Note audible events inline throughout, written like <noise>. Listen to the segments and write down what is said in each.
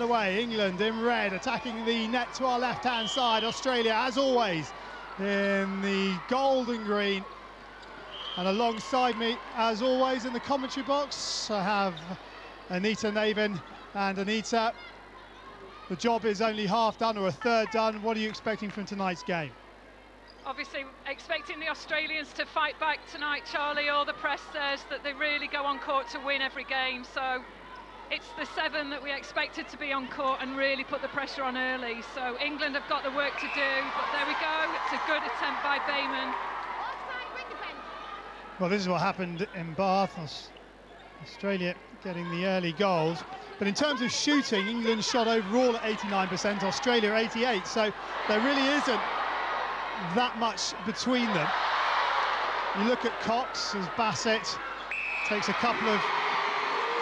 away. England in red, attacking the net to our left-hand side. Australia, as always, in the golden green. And alongside me, as always, in the commentary box, I have Anita Navin. And Anita, the job is only half done or a third done. What are you expecting from tonight's game? Obviously, expecting the Australians to fight back tonight, Charlie. All the press says that they really go on court to win every game. So it's the seven that we expected to be on court and really put the pressure on early. So England have got the work to do, but there we go. It's a good attempt by Bayman. Well, this is what happened in Bath. Australia getting the early goals. But in terms of shooting, England shot overall at 89%, Australia 88. So there really isn't that much between them. You look at Cox as Bassett takes a couple of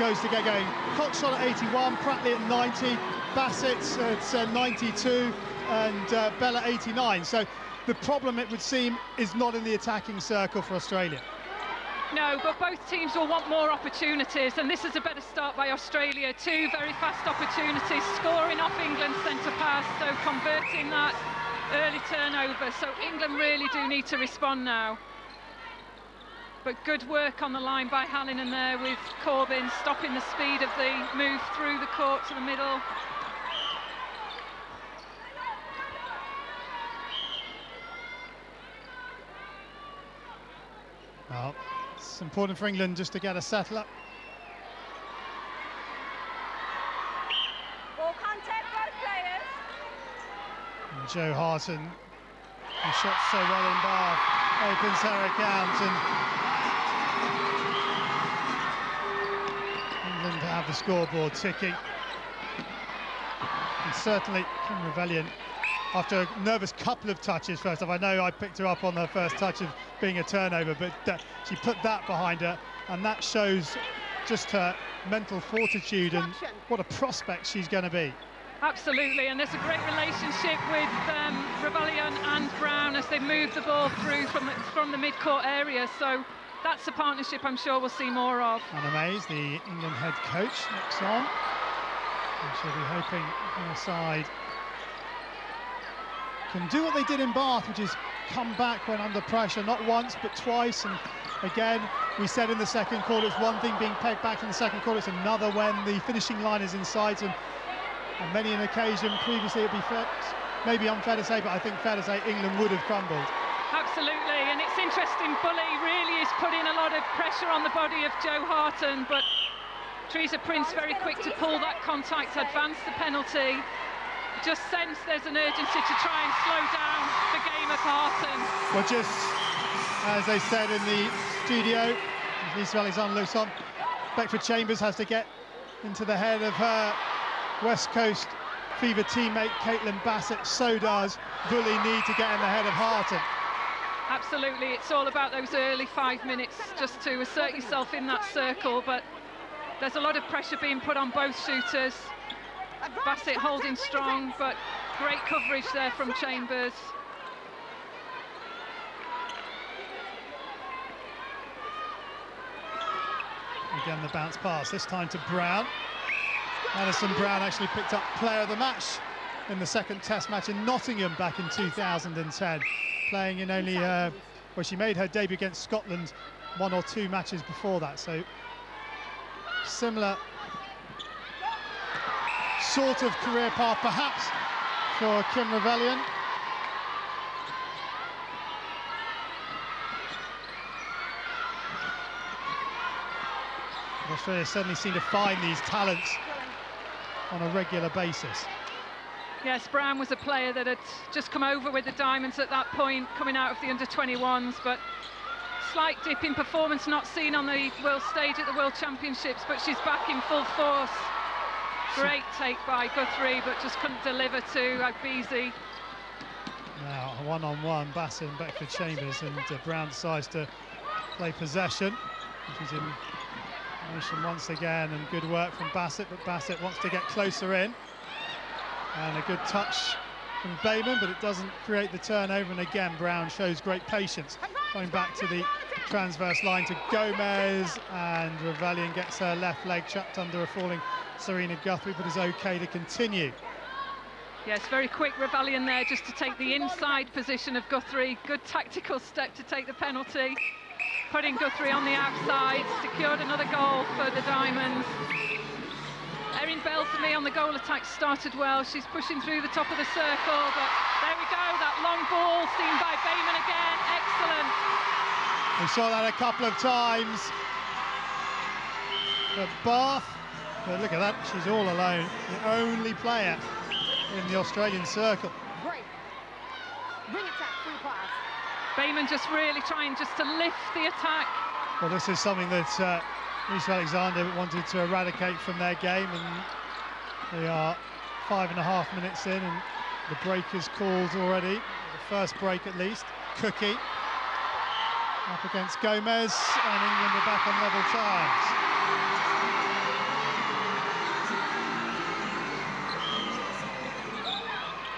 goes to get going. Cox shot at 81, Pratley at 90, Bassett at uh, 92, and uh, Bell 89. So the problem, it would seem, is not in the attacking circle for Australia. No, but both teams will want more opportunities, and this is a better start by Australia. Two very fast opportunities, scoring off England's centre pass, so converting that early turnover. So England really do need to respond now. But good work on the line by Hallinan there with Corbin stopping the speed of the move through the court to the middle. Well, it's important for England just to get a settle up. Ball contact, both players. And Joe Harten, who shot so well in Bath, opens her account and England to have the scoreboard ticking. And certainly Kim Ravaillion, after a nervous couple of touches first off, I know I picked her up on her first touch of being a turnover, but uh, she put that behind her, and that shows just her mental fortitude and what a prospect she's going to be. Absolutely, and there's a great relationship with um, Ravaillion and Browne as they move the ball through from the, from the mid-court area. So that's a partnership I'm sure we'll see more of. Anna Mayes, the England head coach, looks on. And she'll be hoping her side can do what they did in Bath, which is come back when under pressure, not once, but twice. And again, we said in the second quarter, it's one thing being pegged back in the second quarter, it's another when the finishing line is in sight. And on many an occasion previously, it'd be fair, maybe unfair to say, but I think fair to say England would have crumbled. Absolutely, and it's interesting, Bulley really is putting a lot of pressure on the body of Joe Harten, but Teresa Prince very quick to pull that contact, advance the penalty. Just sense there's an urgency to try and slow down the game of Harten. Well, just as they said in the studio, Lisa Alexander looks on, Beckford Chambers has to get into the head of her West Coast Fever teammate Caitlin Bassett, so does Bulley need to get in the head of Harten. Absolutely, it's all about those early five minutes just to assert yourself in that circle, but there's a lot of pressure being put on both shooters. Bassett holding strong, but great coverage there from Chambers. Again, the bounce pass, this time to Browne. Madison Browne actually picked up player of the match in the second test match in Nottingham back in 2010 playing in only, uh, well, she made her debut against Scotland one or two matches before that, so similar sort of career path perhaps for Kim Revellion. Australia certainly seem to find these talents on a regular basis. Yes, Browne was a player that had just come over with the Diamonds at that point, coming out of the under-21s, but slight dip in performance not seen on the world stage at the World Championships, but she's back in full force. Great take by Guthrie, but just couldn't deliver to Agbeze. Now, one-on-one, -on -one, Beckford Chambers, and uh, Browne decides to play possession. She's in once again, and good work from Bassett, but Bassett wants to get closer in. And a good touch from Bayman, but it doesn't create the turnover. And again, Browne shows great patience. Going back to the transverse line to Gomez, and Trevelyan gets her left leg trapped under a falling Serena Guthrie, but is okay to continue. Yes, very quick Trevelyan there just to take the inside position of Guthrie. Good tactical step to take the penalty. Putting Guthrie on the outside, secured another goal for the Diamonds. Erin Bell for me on the goal attack started well. She's pushing through the top of the circle, but there we go, that long ball seen by Bayman again. Excellent. We saw that a couple of times. But Bath, but look at that, she's all alone. The only player in the Australian circle. Break. Ring attack, free pass. Bayman just really trying just to lift the attack. Well, this is something that uh, Lisa Alexander wanted to eradicate from their game, and they are five and a half minutes in, and the break is called already. The first break, at least. Cookey up against Gomez, and England are back on level terms.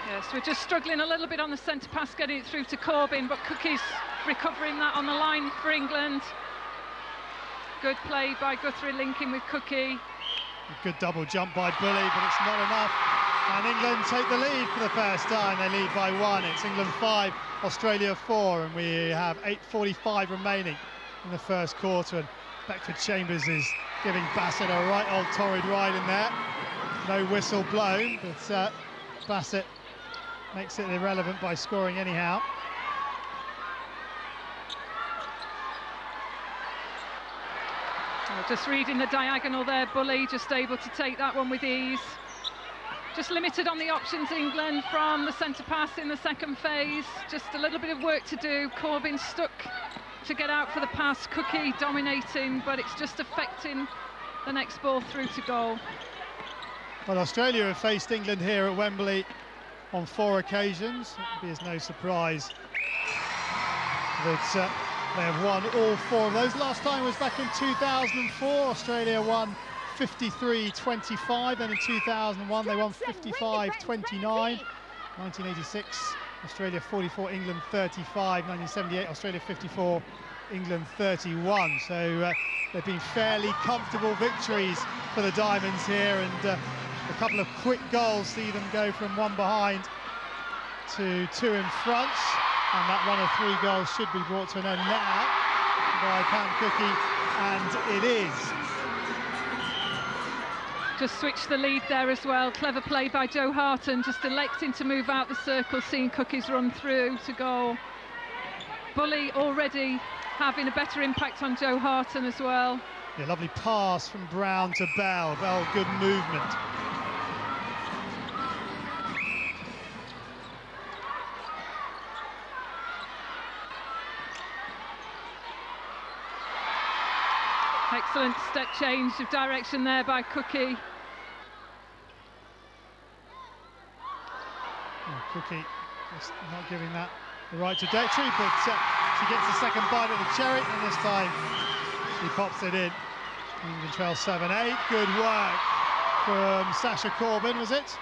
Yes, we're just struggling a little bit on the centre pass, getting it through to Corbin, but Cookey's recovering that on the line for England. Good play by Guthrie linking with Cookey. A good double jump by Bulley, but it's not enough. And England take the lead for the first time. They lead by one. It's England five, Australia four, and we have 8.45 remaining in the first quarter. And Beckford Chambers is giving Bassett a right old torrid ride in there. No whistle blown, but uh, Bassett makes it irrelevant by scoring anyhow. Oh, just reading the diagonal there, Bulley just able to take that one with ease. Just limited on the options, England, from the centre pass in the second phase. Just a little bit of work to do. Corbin stuck to get out for the pass. Cookey dominating, but it's just affecting the next ball through to goal. Well, Australia have faced England here at Wembley on four occasions. It as no surprise that uh, they have won all four of those. Last time was back in 2004. Australia won 53-25. Then in 2001 they won 55-29. 1986 Australia 44, England 35. 1978 Australia 54, England 31. So uh, they've been fairly comfortable victories for the Diamonds here, and uh, a couple of quick goals see them go from one behind to two in front. And that run of three goals should be brought to an end now by Pam Cookey, and it is. Just switched the lead there as well. Clever play by Joe Harten, just electing to move out the circle, seeing Cookies run through to goal. Bulley already having a better impact on Joe Harten as well. Yeah, lovely pass from Browne to Bell. Bell, good movement. Excellent step change of direction there by Cookey. Oh, Cookey just not giving that the right trajectory, but uh, she gets the second bite of the cherry, and this time she pops it in. England trail 7-8. Good work from Sasha Corbin, was it?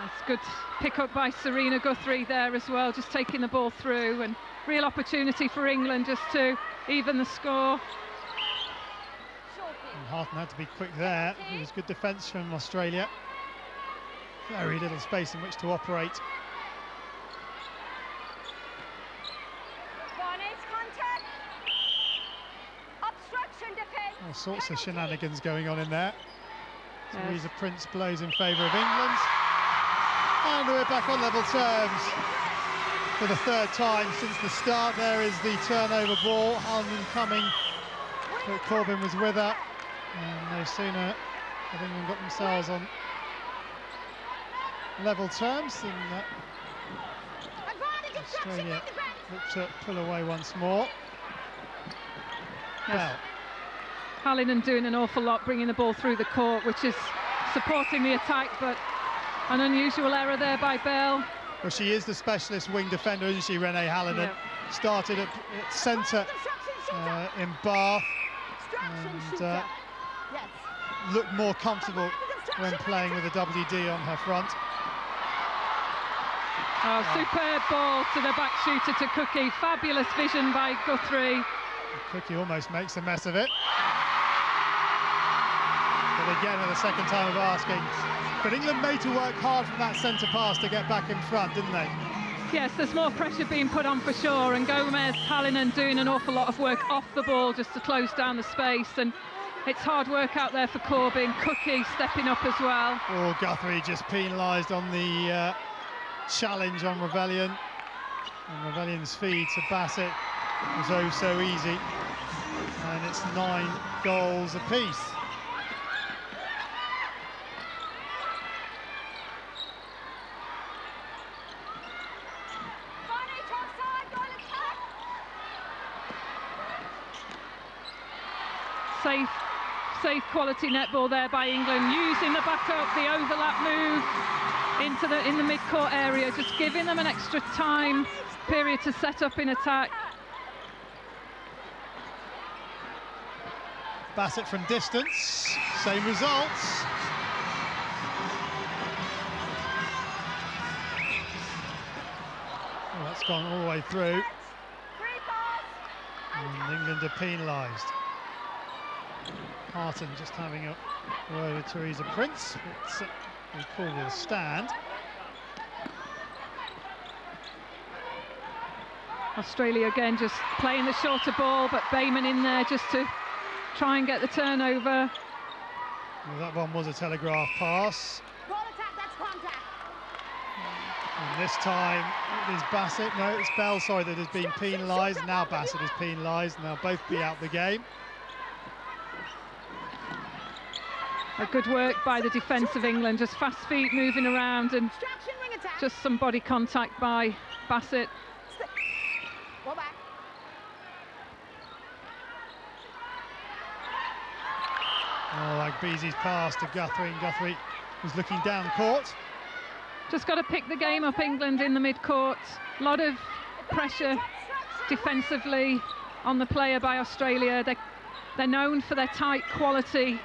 That's good pick up by Serena Guthrie there as well, just taking the ball through and real opportunity for England just to even the score. And Harten had to be quick there. It was good defence from Australia. Very little space in which to operate. Barnett, contact. Obstruction defence. All sorts of shenanigans going on in there. Yes. Teresa Prince blows in favour of England. And we're back on level terms for the third time since the start. There is the turnover ball. Halman coming, but Corbin was with her. And no sooner have England got themselves on level terms than uh, Australia in look to pull away once more. Yes. Bell. Hallinan doing an awful lot, bringing the ball through the court, which is supporting the attack, but an unusual error there by Bell. Well, she is the specialist wing defender, isn't she, Renae Hallinan? Yeah. Started at, at centre uh, in Bath, and, uh, yes. looked more comfortable when playing with a WD on her front. Oh, superb ball to the back shooter to Cookey. Fabulous vision by Guthrie. Cookey almost makes a mess of it. But again, at the second time of asking. But England made to work hard from that centre pass to get back in front, didn't they? Yes, there's more pressure being put on for sure, and Gomez, Hallinan doing an awful lot of work off the ball just to close down the space. And it's hard work out there for Corbin. Cookey stepping up as well. Oh, Guthrie just penalised on the uh, challenge on Ravaillion. And Ravaillion's feed to Bassett was oh so easy. And it's nine goals apiece. Carnage offside, goal attack. Safe, safe quality netball there by England, using the backup, the overlap move into the in the mid-court area, just giving them an extra time period to set up in attack. Bassett from distance, same results. Oh, that's gone all the way through, and England are penalised. Harten just having a word with Teresa Prince, but uh, we call will stand. Australia again just playing the shorter ball, but Bayman in there just to try and get the turnover. Well, that one was a telegraph pass. Goal attack, that's contact. And this time it is Bassett, no, it's Bell, sorry, that has been penalised. Now Bassett is penalised, and they'll both be out the game. A good work by the defence of England, just fast feet moving around and Distraction, ring attack. just some body contact by Bassett. Step. Go back. Oh, like Beesy's pass to Guthrie, and Guthrie was looking down court. Just got to pick the game up, England in the mid-court. A lot of pressure defensively on the player by Australia. They're, they're known for their tight quality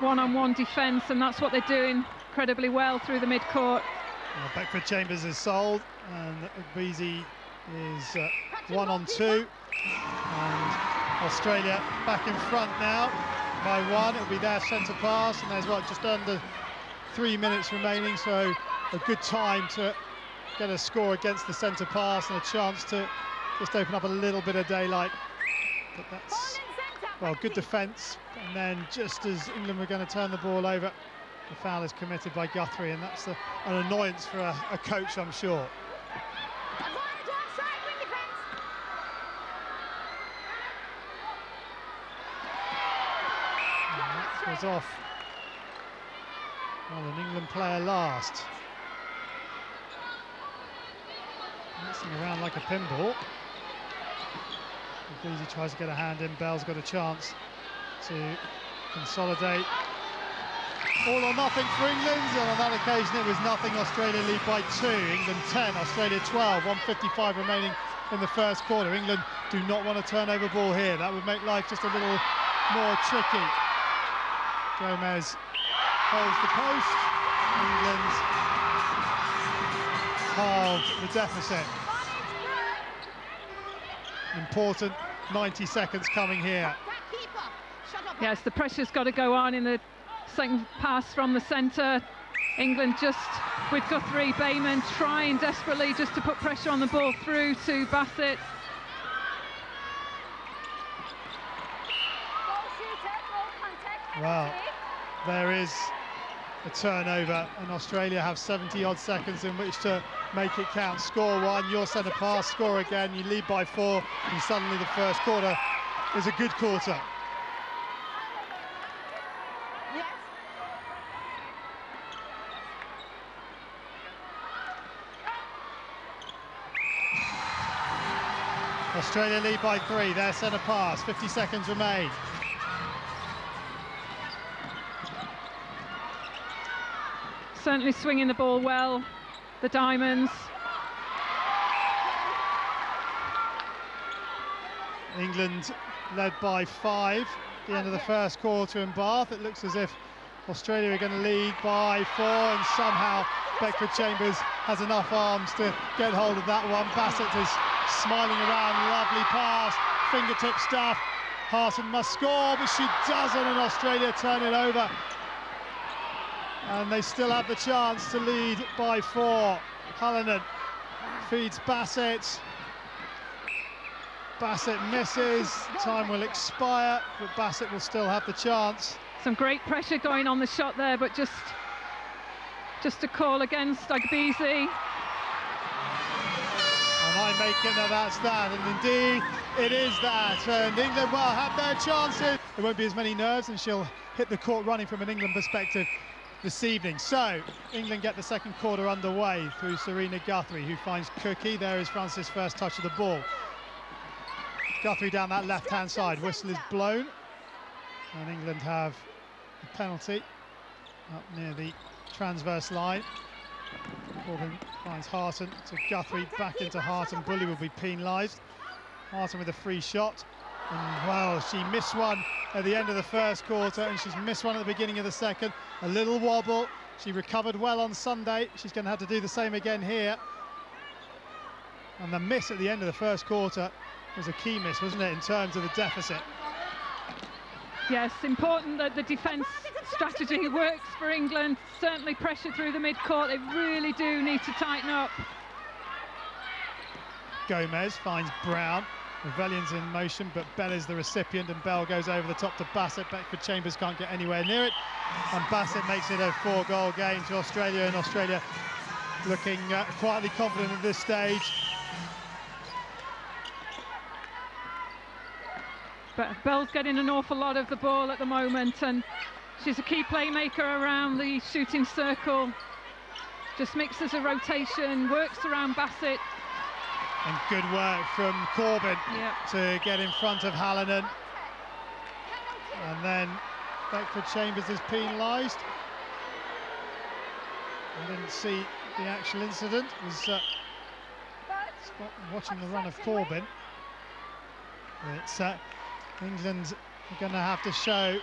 one-on-one defence, and that's what they're doing incredibly well through the mid-court. Uh, Beckford Chambers is sold, and Beasy is uh, one on two. And Australia back in front now by one. It'll be their centre pass, and there's what just under three minutes remaining, so a good time to get a score against the centre pass and a chance to just open up a little bit of daylight. But that's Ball in centre. Well, good defence, and then just as England were going to turn the ball over, the foul is committed by Guthrie, and that's an annoyance for a, a coach, I'm sure. Off. Well, an England player last. Messing around like a pinball. Beasy tries to get a hand in. Bell's got a chance to consolidate. All or nothing for England, and on that occasion it was nothing. Australia lead by two. England 10, Australia 12. 155 remaining in the first quarter. England do not want to turn over ball here. That would make life just a little more tricky. Gomez holds the post. England halve the deficit. Important 90 seconds coming here. Attack keeper. Shut up. Yes, the pressure's got to go on in the second pass from the centre. England just with Guthrie, Bayman trying desperately just to put pressure on the ball through to Bassett. Goal shooter, goal contact. Wow. penalty. There is a turnover, and Australia have 70 odd seconds in which to make it count. Score one, your centre pass, score again, you lead by four, and suddenly the first quarter is a good quarter. Australia lead by three, their centre pass, 50 seconds remain. Certainly swinging the ball well, the Diamonds. England led by five at the end of the first quarter in Bath. It looks as if Australia are going to lead by four, and somehow Beckford Chambers has enough arms to get hold of that one. Bassett is smiling around, lovely pass, fingertip stuff. Harten must score, but she doesn't, and Australia turn it over. And they still have the chance to lead by four. Hallinan feeds Bassett. Bassett misses, time will expire, but Bassett will still have the chance. Some great pressure going on the shot there, but just just a call against Agbeze. And I'm making that that's that, and indeed it is that. And England will have their chances. There won't be as many nerves, and she'll hit the court running from an England perspective this evening. So England get the second quarter underway through Serena Guthrie, who finds Cookey. There is Francis' first touch of the ball. Guthrie down that left-hand side. Whistle is blown. And England have a penalty up near the transverse line. Corbin finds Harten to Guthrie, back into Harten. Bulley will be penalised. Harten with a free shot. Mm, and well, she missed one at the end of the first quarter and she's missed one at the beginning of the second. A little wobble. She recovered well on Sunday. She's going to have to do the same again here. And the miss at the end of the first quarter was a key miss, wasn't it, in terms of the deficit? Yes, important that the defence strategy works for England. Certainly pressure through the mid-court. They really do need to tighten up. Gomez finds Browne. Ravaillion's in motion, but Bell is the recipient, and Bell goes over the top to Bassett. Beckford Chambers can't get anywhere near it, and Bassett makes it a four-goal game to Australia, and Australia looking uh, quietly confident at this stage. But Bell's getting an awful lot of the ball at the moment, and she's a key playmaker around the shooting circle. Just mixes a rotation, works around Bassett. And good work from Corbin to get in front of Hallinan. And then Beckford Chambers is penalised. I didn't see the actual incident. Was uh, spot- watching the run of Corbin. It's uh, England are going to have to show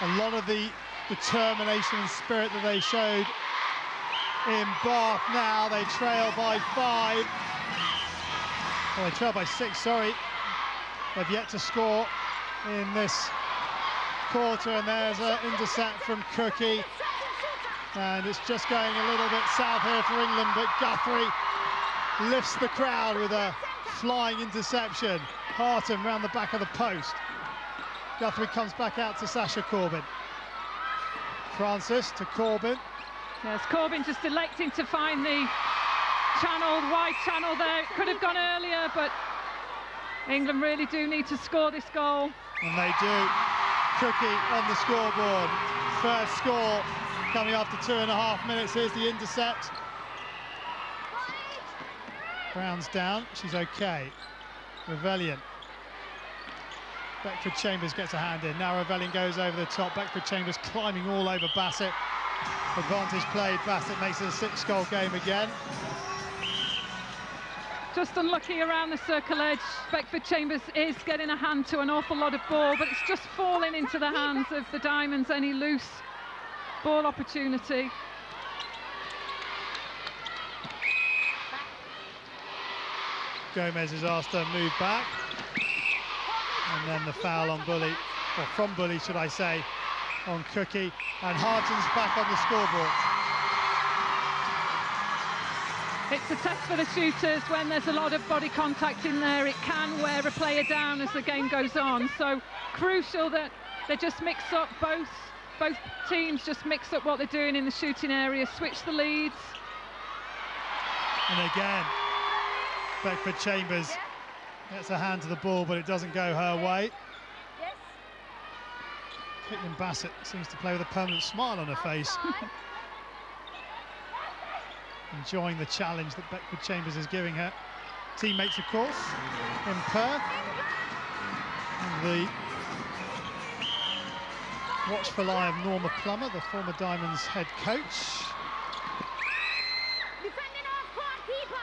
a lot of the determination and spirit that they showed in Bath now. They trail by five. Well, they trail by six, sorry. They've yet to score in this quarter, and there's an intercept from Cookey. And it's just going a little bit south here for England, but Guthrie lifts the crowd with a flying interception. Harten round the back of the post. Guthrie comes back out to Sasha Corbin. Francis to Corbin. Yes, Corbin just electing to find the channel, wide channel there. Could have gone earlier, but England really do need to score this goal. And they do. Cookey on the scoreboard. First score coming after two and a half minutes. Here's the intercept. Browne's down. She's okay. Ravaillion. Beckford Chambers gets a hand in. Now Ravaillion goes over the top. Beckford Chambers climbing all over Bassett. Advantage played. Bassett makes it a six-goal game again. Just unlucky around the circle edge. Beckford Chambers is getting a hand to an awful lot of ball, but it's just falling into the hands of the Diamonds. Any loose ball opportunity. Gomez is asked to move back. And then the foul on Bulley, or from Bulley, should I say, on Cookey. And Harten's back on the scoreboard. It's a test for the shooters when there's a lot of body contact in there. It can wear a player down as the game goes on. So crucial that they just mix up both both teams just mix up what they're doing in the shooting area, switch the leads. And again, Beckford Chambers gets a hand to the ball, but it doesn't go her way. Caitlin Bassett seems to play with a permanent smile on her face, <laughs> enjoying the challenge that Beckford Chambers is giving her. Teammates, of course, in Perth. And the watchful eye of Norma Plummer, the former Diamonds head coach. Defending off court keeper.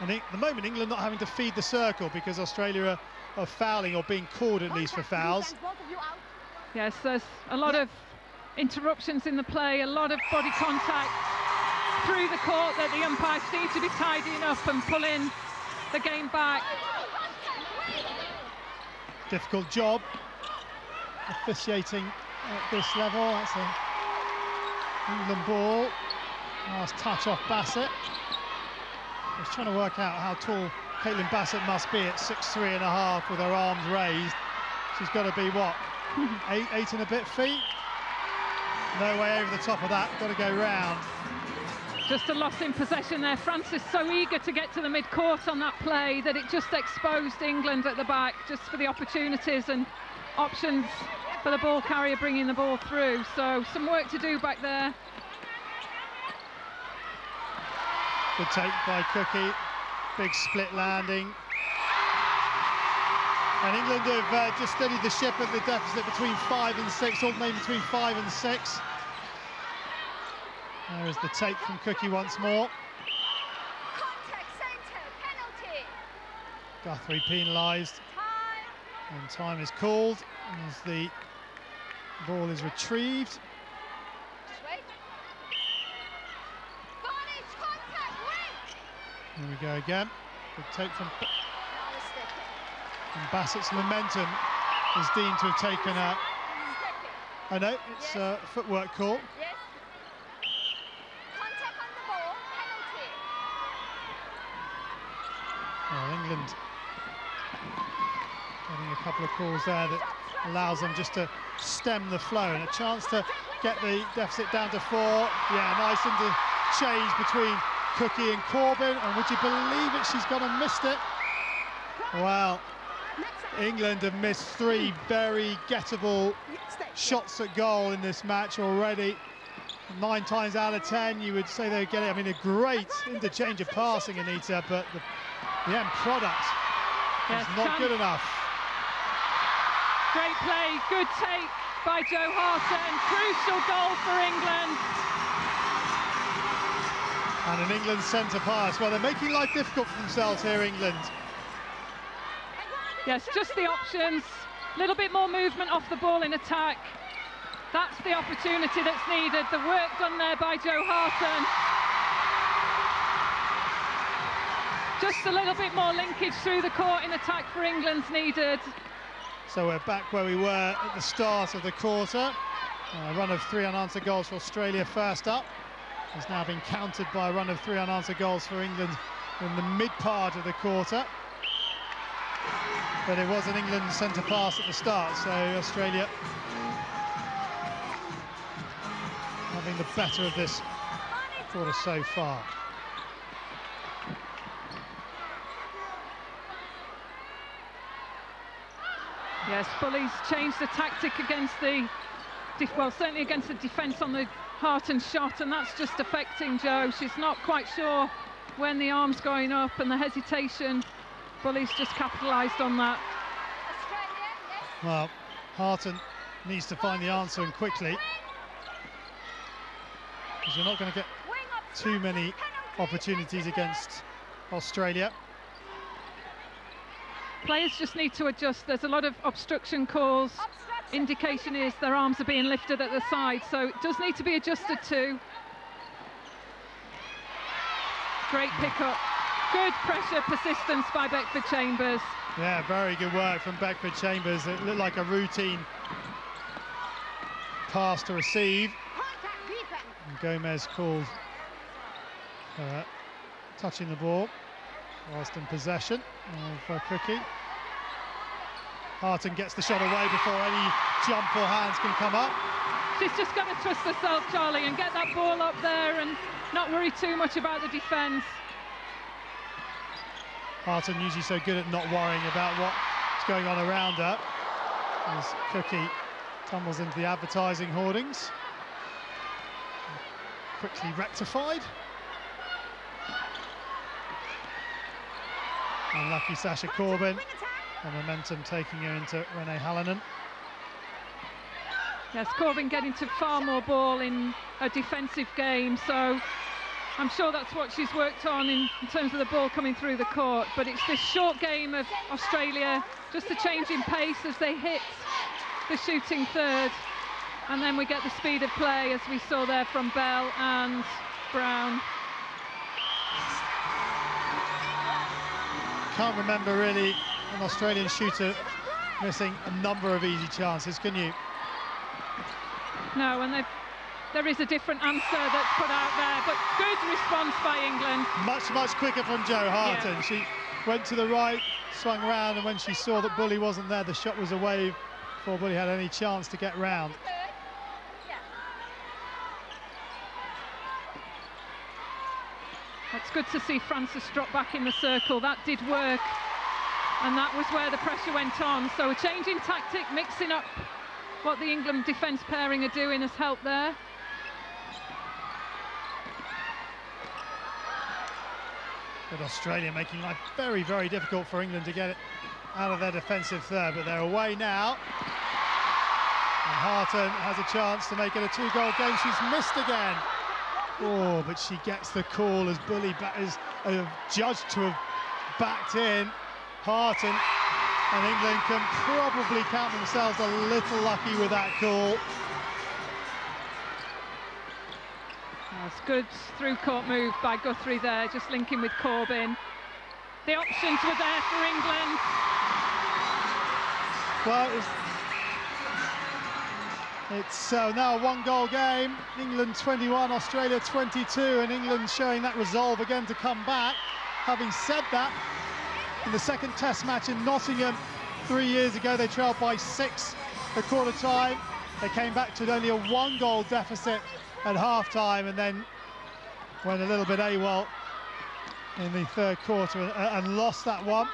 And at the moment, England not having to feed the circle because Australia are, are fouling or being called at least for fouls. Defense, both of you out. Yes, there's a lot of interruptions in the play, a lot of body contact through the court that the umpires need to be tidying up and pulling the game back. Difficult job officiating at this level. That's a England ball. Last touch off Bassett. I was trying to work out how tall Caitlin Bassett must be at six three and a half with her arms raised. She's got to be what, <laughs> eight, eight and a bit feet? No way over the top of that. Got to go round. Just a loss in possession there. Francis so eager to get to the mid-court on that play that it just exposed England at the back just for the opportunities and options for the ball carrier bringing the ball through. So some work to do back there. Good take by Cookey. Big split landing. And England have uh, just steadied the ship at the deficit between five and six, alternating between five and six. There is the take from Cookey once more. Contact centre, penalty. Guthrie penalised, and time is called as the ball is retrieved. Just wait. Varnish, contact, win. Here we go again. Good take from, from Bassett's momentum is deemed to have taken a. In. Oh it's a footwork call. Yes. Contact on the ball, penalty. Well, England getting a couple of calls there that allows them just to stem the flow and a chance to get the deficit down to four. Yeah, nice interchange between Cookey and Corbin. And would you believe it? She's gone and missed it. Well, England have missed three very gettable shots at goal in this match already. Nine times out of ten, you would say they get it. I mean, a great interchange of passing, Anita, but the, the end product Yes, is not good enough. Great play, good take by Joe Harten. Crucial goal for England. And an England centre pass. Well, they're making life difficult for themselves here, England. Yes, just the options. A little bit more movement off the ball in attack. That's the opportunity that's needed. The work done there by Joe Harten. Just a little bit more linkage through the court in attack for England's needed. So we're back where we were at the start of the quarter. A run of three unanswered goals for Australia first up. Has now been countered by a run of three unanswered goals for England in the mid part of the quarter. But it was an England centre pass at the start, so Australia having the better of this quarter so far. Yes, Bulley's changed the tactic against the, well, certainly against the defence on the Harten shot, and that's just affecting Joe. She's not quite sure when the arm's going up and the hesitation. Bulley's just capitalised on that. Well, Harten needs to find the answer and quickly, because you're not going to get too many opportunities against Australia. Players just need to adjust. There's a lot of obstruction calls. Indication is their arms are being lifted at the side, so it does need to be adjusted to. Great pickup. Good pressure, persistence by Beckford Chambers. Yeah, very good work from Beckford Chambers. It looked like a routine pass to receive. And Gomez called uh, touching the ball whilst in possession of uh, Cookey. Harten gets the shot away before any jump or hands can come up. She's just got to trust herself, Charlie, and get that ball up there and not worry too much about the defence. Harten usually so good at not worrying about what's going on around her. As Cookey tumbles into the advertising hoardings. Quickly rectified. Unlucky Sasha Corbin. Wing attack. The momentum taking her into Renae Hallinan. Yes, Corbin getting to far more ball in a defensive game, so I'm sure that's what she's worked on in, in terms of the ball coming through the court. But it's this short game of Australia, just a change in pace as they hit the shooting third. And then we get the speed of play as we saw there from Bell and Browne. Can't remember really an Australian shooter missing a number of easy chances, can you? No, and they've there is a different answer that's put out there, but good response by England. Much, much quicker from Jo Harten. Yeah. She went to the right, swung round, and when she saw that Bulley wasn't there, the shot was away before Bulley had any chance to get round. It's good to see Francis drop back in the circle. That did work, and that was where the pressure went on. So a change in tactic, mixing up what the England defence pairing are doing has helped there. But Australia making life very, very difficult for England to get it out of their defensive third, but they're away now. And Harten has a chance to make it a two-goal game. She's missed again. Oh, but she gets the call as Bulley is uh, judged to have backed in. Harten and England can probably count themselves a little lucky with that call. That's good through court move by Guthrie there, just linking with Corbin. The options were there for England. Well, it's, it's uh, now a one-goal game. England 21, Australia 22, and England showing that resolve again to come back. Having said that, in the second Test match in Nottingham three years ago, they trailed by six at quarter time. They came back to only a one-goal deficit at half-time, and then went a little bit AWOL in the third quarter and, and lost that one.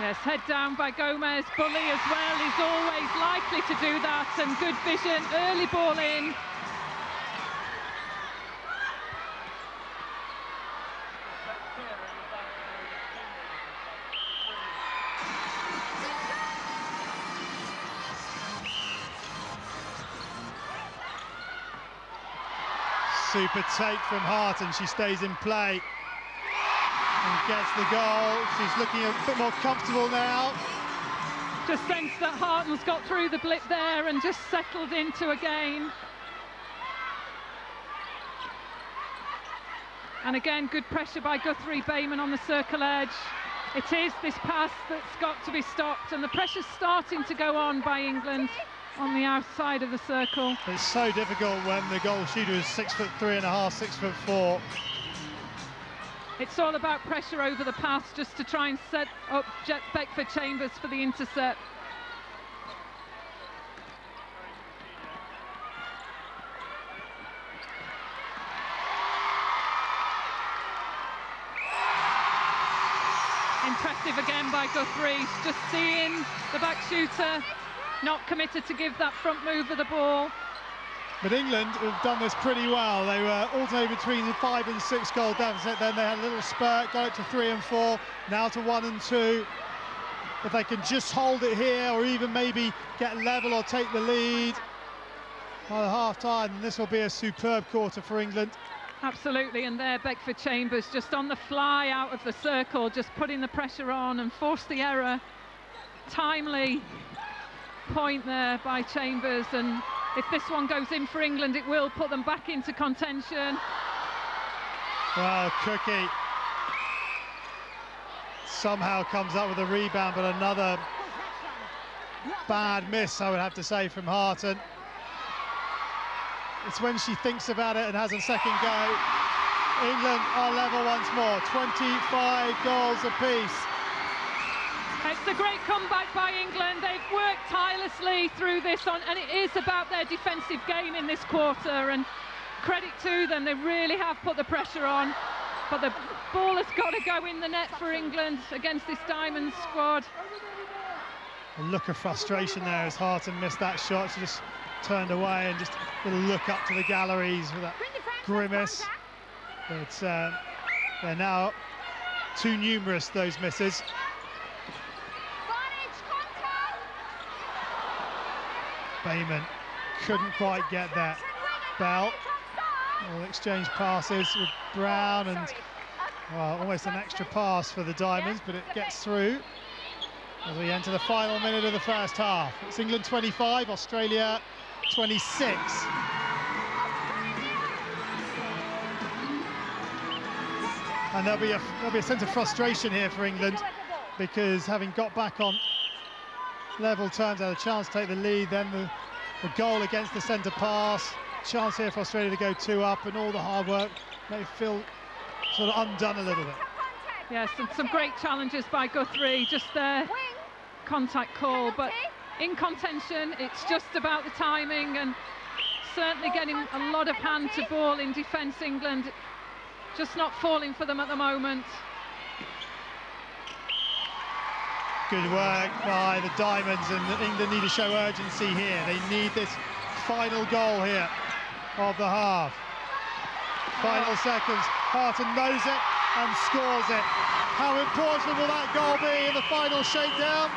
Yes, head down by Gomez. Bully as well is always likely to do that, and good vision, early ball in. Super take from Hart and she stays in play and gets the goal. She's looking a bit more comfortable now. Just sense that Harten's got through the blip there and just settled into a game. And again, good pressure by Guthrie Bayman on the circle edge. It is this pass that's got to be stopped, and the pressure's starting to go on by England on the outside of the circle. It's so difficult when the goal shooter is six foot three and a half, six foot four. It's all about pressure over the pass just to try and set up Jet Beckford Chambers for the intercept. Impressive again by Guthrie, just seeing the back shooter, not committed to give that front move of the ball. But England have done this pretty well. They were alternating between the five and six goal deficit. Then they had a little spurt, got it to three and four, now to one and two. If they can just hold it here or even maybe get level or take the lead by the half time, then this will be a superb quarter for England. Absolutely, and there Beckford Chambers just on the fly out of the circle, just putting the pressure on and forced the error. Timely point there by Chambers, and if this one goes in for England, it will put them back into contention. Well, Cookey somehow comes up with a rebound, but another bad miss, I would have to say, from Harten. It's when she thinks about it and has a second go. England are level once more, 25 goals apiece. It's a great comeback by England. They've worked tirelessly through this on, and it is about their defensive game in this quarter. And credit to them, they really have put the pressure on. But the ball has got to go in the net for England against this Diamond squad. A look of frustration there as Harten missed that shot. She just turned away and just a look up to the galleries with that Bring your friends grimace. But uh, they're now too numerous, those misses. Advantage, contact. Bayman couldn't quite get that. Will exchange passes with Browne and well, almost an extra pass for the Diamonds, but it gets through. as we enter the final minute of the first half. It's England 25, Australia 26. And there'll be a there'll be a sense of frustration here for England because having got back on level terms, had a chance to take the lead, then the, the goal against the centre pass, chance here for Australia to go two up, and all the hard work may feel sort of undone a little bit. Yes, and some great challenges by Guthrie, just their contact call, but in contention, it's just about the timing and certainly getting a lot of hand to ball in defence, England, just not falling for them at the moment. Good work by the Diamonds, and England need to show urgency here. They need this final goal here of the half. Final seconds, Harten knows it and scores it. How important will that goal be in the final shakedown?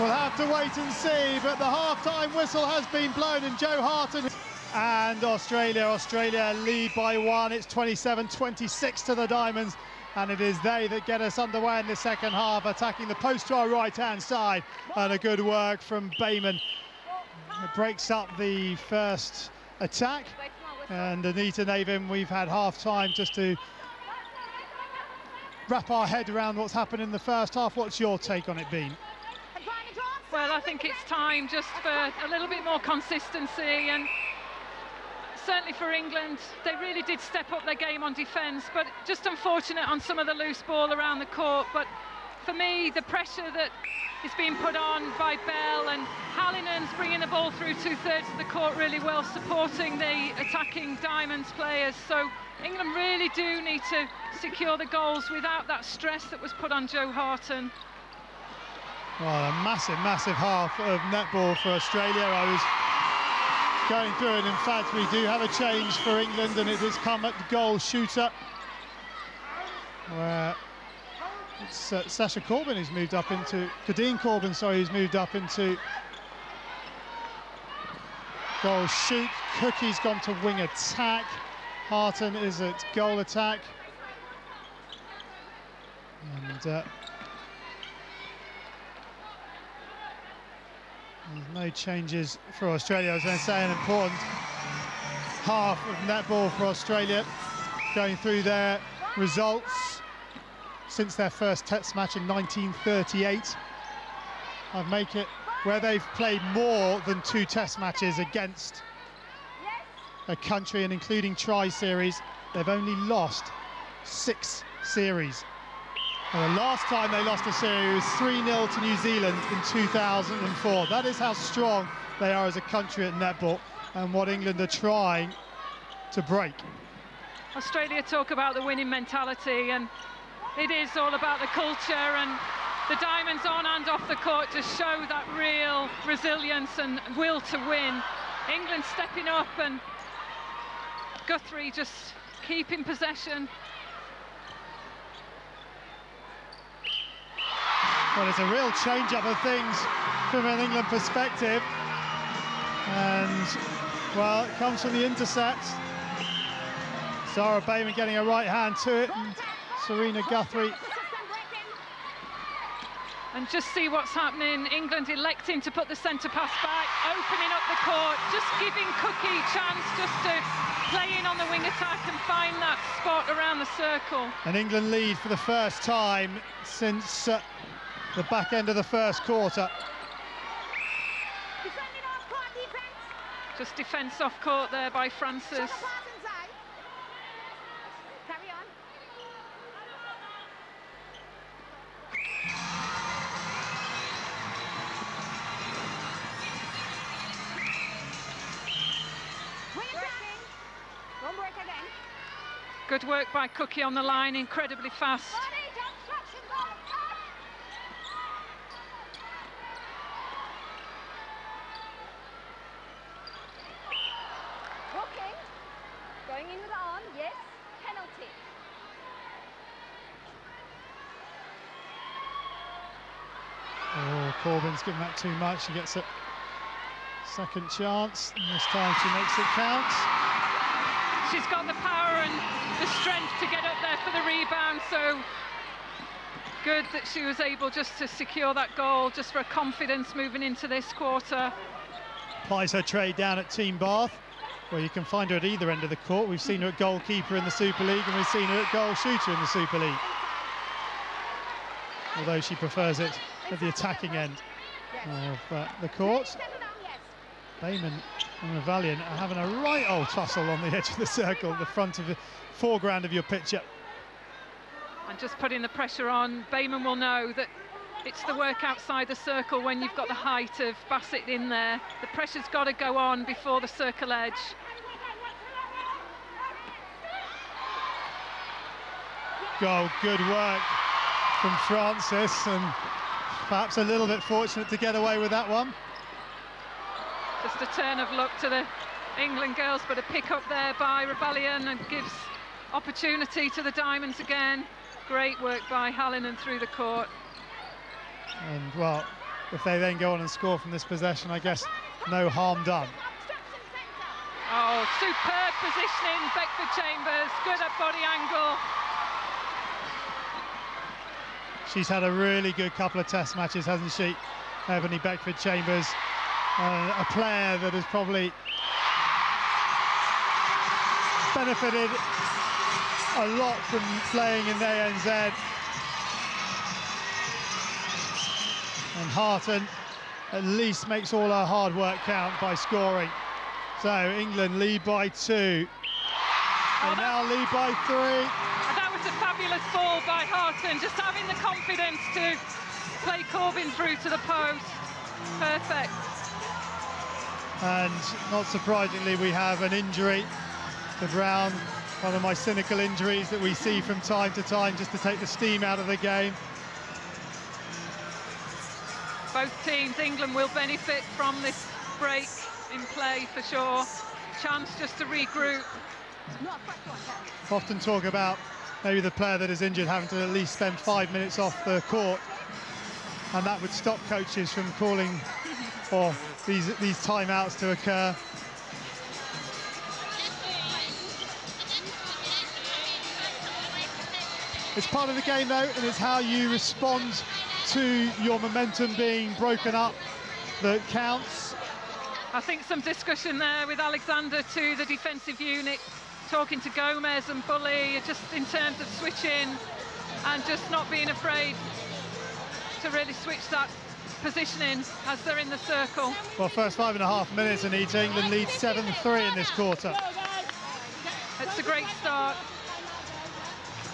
We'll have to wait and see, but the half-time whistle has been blown and Jo Harten and Australia. Australia lead by one. It's 27-26 to the Diamonds, and it is they that get us underway in the second half, attacking the post to our right-hand side. And a good work from Bayman. It breaks up the first attack. And Anita Navin, we've had half-time just to wrap our head around what's happened in the first half. What's your take on it Bean? Well, I think it's time just for a little bit more consistency and certainly for England, they really did step up their game on defence, but just unfortunate on some of the loose ball around the court. But for me, the pressure that is being put on by Bell and Hallinan's bringing the ball through two-thirds of the court really well, supporting the attacking Diamonds players. So England really do need to secure the goals without that stress that was put on Jo Harten. Well, a massive, massive half of netball for Australia. I was going through it. In fact, we do have a change for England, and it has come at the goal shooter, where it's uh, Sasha Corbin who's moved up into Kadeen Corbin, sorry, who's moved up into goal shoot. Cookey's gone to wing attack. Harten is at goal attack. And uh, no changes for Australia. I was going to say an important half of netball for Australia, going through their results since their first test match in 1938. I'd make it where they've played more than two test matches against a country and including tri-series, they've only lost six series well, the last time they lost a series was 3-0 to New Zealand in 2004. That is how strong they are as a country at netball and what England are trying to break. Australia talk about the winning mentality and it is all about the culture and the diamonds on and off the court to show that real resilience and will to win. England stepping up and Guthrie just keeping possession Well, it's a real change-up of things from an England perspective. And, well, it comes from the intercept. Sara Bayman getting a right hand to it, and Serena Guthrie. And just see what's happening. England electing to put the centre pass back, opening up the court, just giving Cookey chance just to play in on the wing attack and find that spot around the circle. An England lead for the first time since uh, the back end of the first quarter. Just defence off court there by Francis. Good work by Cookey on the line, incredibly fast. Oh, Corbin's given that too much. She gets a second chance. And this time she makes it count. She's got the power and the strength to get up there for the rebound. So good that she was able just to secure that goal, just for confidence moving into this quarter. Applies her trade down at Team Bath, where you can find her at either end of the court. We've seen her at goalkeeper in the Super League, and we've seen her at goal shooter in the Super League. Although she prefers it at the attacking end of uh, the court. Bayman and Valiant are having a right old tussle on the edge of the circle, the front of the foreground of your picture. And just putting the pressure on, Bayman will know that it's the work outside the circle when you've got the height of Bassett in there. The pressure's got to go on before the circle edge. Goal, good work from Francis, and perhaps a little bit fortunate to get away with that one. Just a turn of luck to the England girls, but a pick up there by Ravaillion and gives opportunity to the Diamonds again. Great work by Hallinan through the court. And well, if they then go on and score from this possession, I guess no harm done. Oh, superb positioning, Beckford Chambers, good at body angle. She's had a really good couple of test matches, hasn't she? Eboni Beckford Chambers, uh, a player that has probably benefited a lot from playing in the ANZ. And Harten at least makes all her hard work count by scoring. So England lead by two. They Oh, now lead by three. That was a fabulous ball by Harten, just having the confidence to play Corbin through to the post. Perfect. And not surprisingly, we have an injury to Browne, one of my cynical injuries that we see from time to time just to take the steam out of the game. Both teams, England will benefit from this break in play for sure. Chance just to regroup. Often talk about maybe the player that is injured having to at least spend five minutes off the court, and that would stop coaches from calling for these these timeouts to occur. It's part of the game though, and it's how you respond to your momentum being broken up that counts. I think some discussion there with Alexander to the defensive unit, talking to Gomez and Bulley, just in terms of switching and just not being afraid to really switch that positioning as they're in the circle. Well, first five and a half minutes, Anita. England leads 7-3 in this quarter. It's a great start.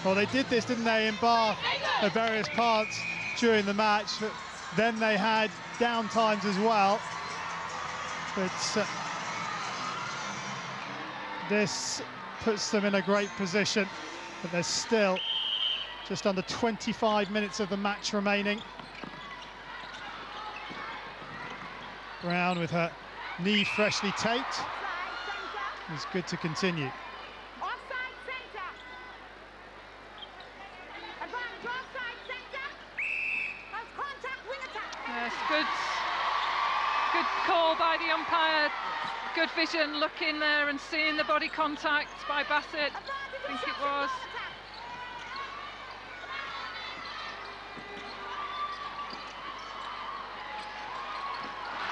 Well, they did this, didn't they, in Bath at various parts during the match. Then they had down times as well. But uh, this puts them in a great position. But there's still just under 25 minutes of the match remaining. Browne with her knee freshly taped is good to continue. Good, good call by the umpire. Good vision, looking there and seeing the body contact by Bassett. I think it was.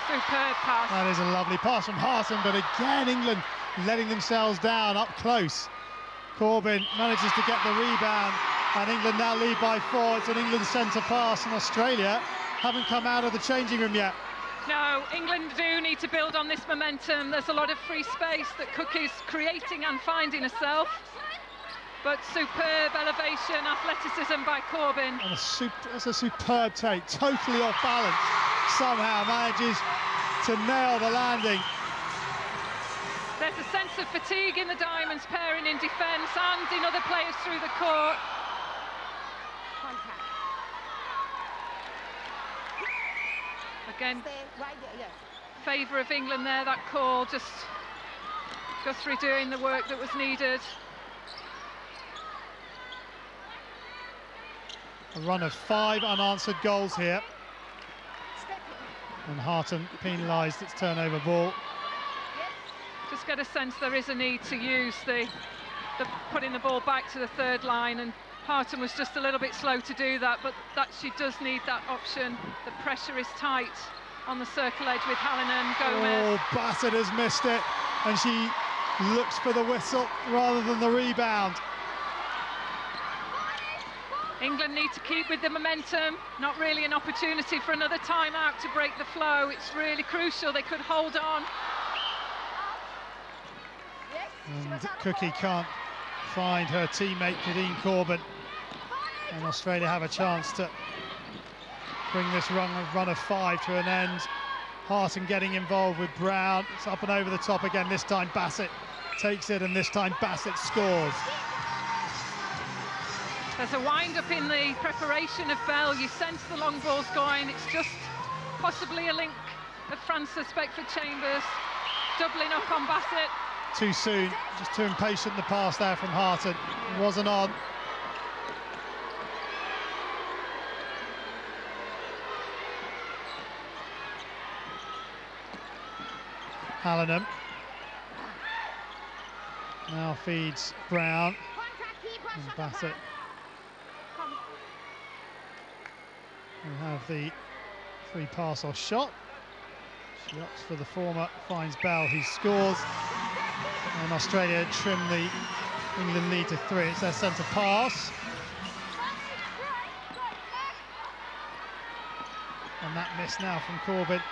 Superb pass. That is a lovely pass from Harten, but again, England letting themselves down up close. Corbin manages to get the rebound, and England now lead by four. It's an England centre pass, and Australia haven't come out of the changing room yet. No, England do need to build on this momentum. There's a lot of free space that Cook is creating and finding herself. But superb elevation, athleticism by Corbin. And a super, that's a superb take, totally off balance. Somehow manages to nail the landing. There's a sense of fatigue in the Diamonds pairing in defence and in other players through the court. Contact. Again, Stay right there, yes. favour of England there, that call, just Guthrie doing the work that was needed. A run of five unanswered goals here, and Harten penalised its turnover ball. Just get a sense there is a need to use the, the putting the ball back to the third line and Harten was just a little bit slow to do that, but that she does need that option. The pressure is tight on the circle edge with Hallinan, Gomez. Oh, Bassett has missed it, and she looks for the whistle rather than the rebound. England need to keep with the momentum. Not really an opportunity for another timeout to break the flow. It's really crucial. They could hold on. Yes, she was And Cookey can't find her teammate Kadeen Corbin, and Australia have a chance to bring this run, run of five to an end. Harten getting involved with Browne. It's up and over the top again. This time Bassett takes it, and this time Bassett scores. There's a wind up in the preparation of Bell. You sense the long balls going. It's just possibly a link of Francis Beckford Chambers doubling up on Bassett. Too soon, just too impatient the pass there from Harten. Wasn't on. Hallinan. Now feeds Browne and Bassett. We have the free pass or shot. She opts for the former, finds Bell, who scores. And Australia trim the England lead to three. It's their centre pass. And that miss now from Corbin.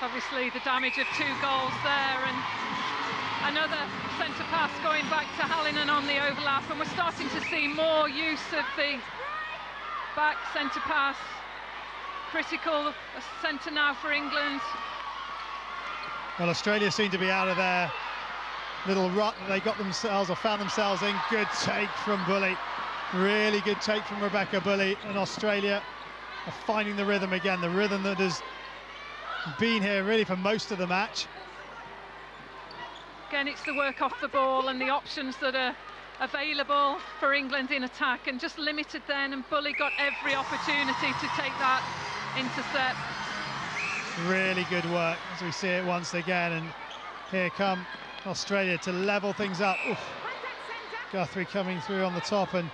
Obviously, the damage of two goals there, and another centre pass going back to Hallinan on the overlap. And we're starting to see more use of the back centre pass. Critical centre now for England. Well, Australia seem to be out of their little rut that they got themselves or found themselves in. Good take from Bulley. Really good take from Rebecca Bulley. And Australia are finding the rhythm again, the rhythm that has been here really for most of the match. Again, it's the work off the ball and the options that are available for England in attack, and just limited then. And Bulley got every opportunity to take that intercept. Really good work as we see it once again. And here come Australia to level things up. Oof. Guthrie coming through on the top, and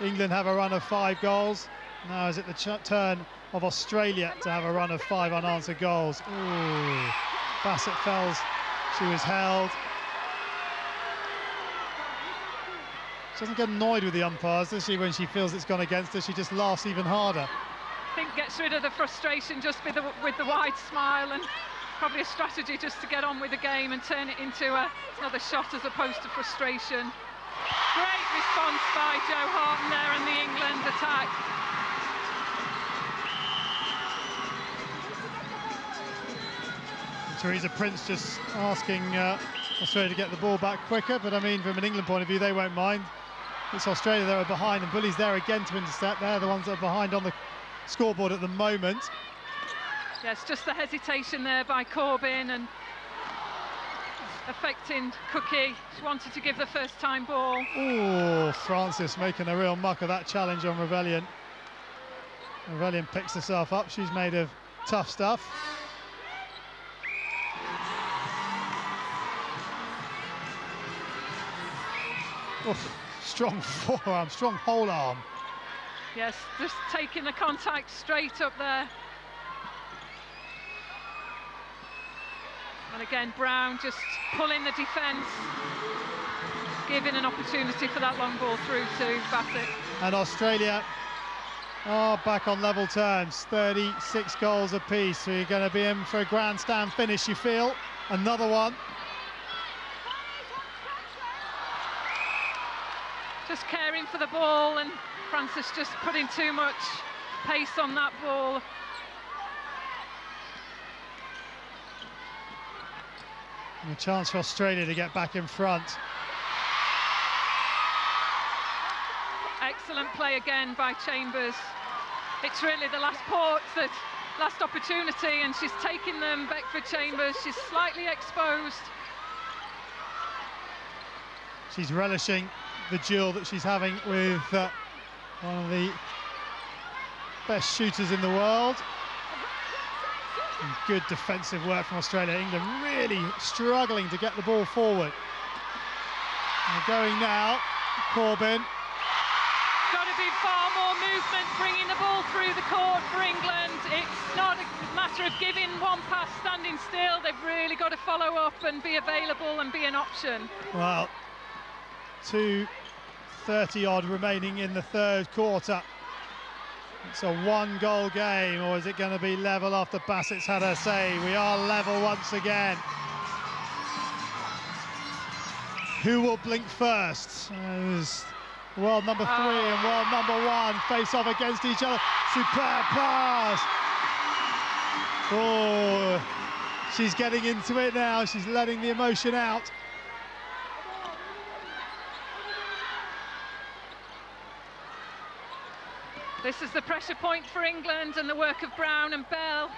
England have a run of five goals. Now is it the turn of Australia to have a run of five unanswered goals? Ooh, Bassett Fells, she was held. She doesn't get annoyed with the umpires, does she, when she feels it's gone against her? She just laughs even harder. I think gets rid of the frustration just with the, with the wide smile and probably a strategy just to get on with the game and turn it into a, another shot as opposed to frustration. Great response by Jo Harten there and the England attack. Teresa Prince just asking uh, Australia to get the ball back quicker, but I mean, from an England point of view, they won't mind. It's Australia that are behind, and Bulley's there again to intercept. They're the ones that are behind on the scoreboard at the moment. Yes, just the hesitation there by Corbin and affecting Cookey. She wanted to give the first time ball. Oh, Francis making a real muck of that challenge on Ravaillion. Ravaillion picks herself up. She's made of tough stuff. Oof, <laughs> strong forearm, strong whole arm. Yes, just taking the contact straight up there. And again, Browne just pulling the defence, giving an opportunity for that long ball through to Bassett. and Australia are back on level terms 36 goals apiece so you're going to be in for a grandstand finish you feel another one Just caring for the ball and Francis just putting too much pace on that ball. and a chance for Australia to get back in front Excellent play again by Chambers. It's really the last port, that last opportunity, and she's taking them. Beckford Chambers, she's slightly exposed. she's relishing the duel that she's having with uh, one of the best shooters in the world and good defensive work from Australia England really struggling to get the ball forward They're going now Corbin. Got to be far more movement, bringing the ball through the court for England. It's not a matter of giving one pass, standing still. They've really got to follow up and be available and be an option. Well, two 30 odd remaining in the third quarter. It's a one goal game, or is it going to be level after Bassett's had her say? We are level once again. Who will blink first? As world number three and world number one face off against each other. Superb pass. Oh, she's getting into it now. She's letting the emotion out. This is the pressure point for England and the work of Browne and Bell.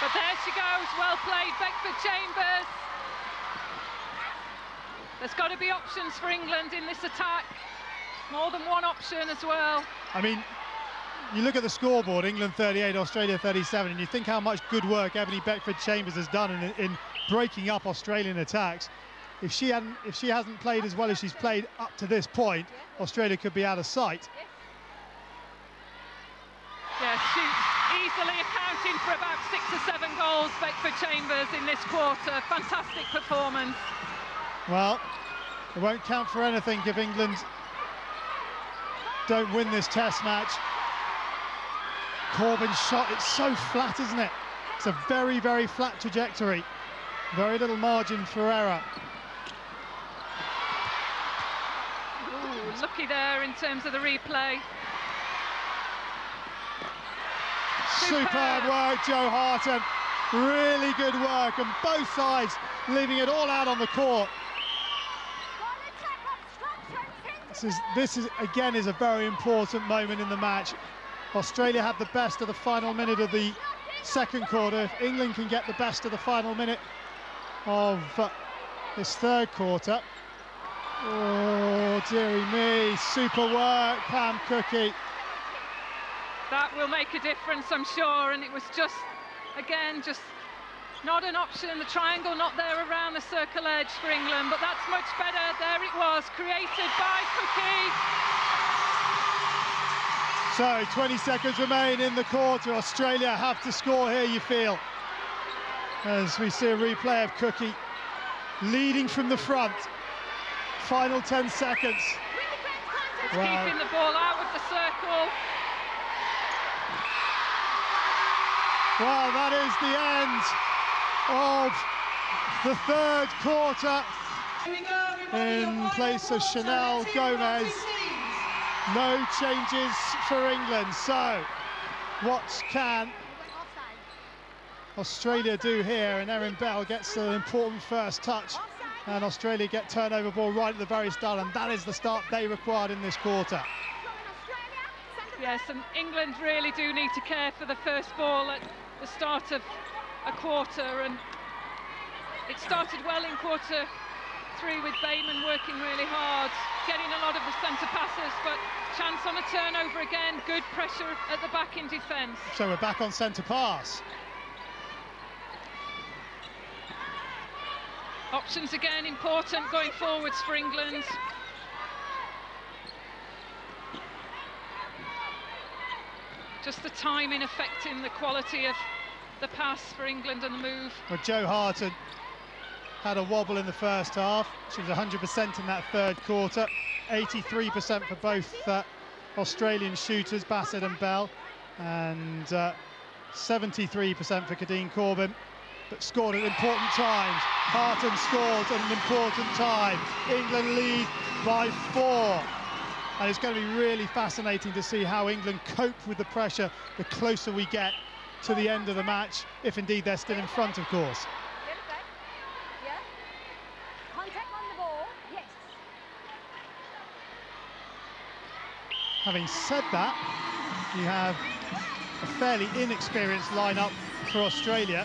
But there she goes, well played, Beckford Chambers. There's got to be options for England in this attack. More than one option as well. I mean, you look at the scoreboard, England 38, Australia 37, and you think how much good work Eboni Beckford Chambers has done in, in breaking up Australian attacks. If she hadn't, if she hasn't played as well as she's played up to this point, Australia could be out of sight. Yeah, she's easily accounting for about six or seven goals, Beckford Chambers, in this quarter. Fantastic performance. Well, it won't count for anything if England don't win this test match. Corbin's shot, it's so flat, isn't it? It's a very, very flat trajectory. Very little margin for error. Ooh, lucky there in terms of the replay. Superb work, Jo Harten. Really good work, and both sides leaving it all out on the court. This is, this is again is a very important moment in the match. Australia had the best of the final minute of the second quarter. If England can get the best of the final minute of uh, this third quarter, oh dearie me, super work, Pam Cookey. That will make a difference, I'm sure, and it was just, again, just not an option. The triangle not there around the circle edge for England, but that's much better. There it was, created by Cookey. So 20 seconds remain in the quarter. Australia have to score here, you feel. As we see a replay of Cookey leading from the front. Final 10 seconds. Wow. Keeping the ball out of the circle. Well, that is the end of the third quarter. In place of Chanel Gomez. No changes for England. So, what can Australia do here? And Erin Bell gets an important first touch. And Australia get turnover ball right at the very start. And that is the start they required in this quarter. Yes, and England really do need to care for the first ball the start of a quarter and it started well in quarter three with Bayman working really hard, getting a lot of the centre passes, but chance on a turnover again, good pressure at the back in defence. So we're back on centre pass. Options again important going forwards for England. Just the timing affecting the quality of the pass for England and the move. Well, Jo Harten had had a wobble in the first half. She was 100% in that third quarter. 83% for both uh, Australian shooters, Bassett and Bell, and 73% uh, for Kadeen Corbin, but scored at important times. Harten scored at an important time. England lead by four. And it's going to be really fascinating to see how England cope with the pressure the closer we get to the end of the match, if indeed they're still in front, of course. Having said that, you have a fairly inexperienced lineup for Australia.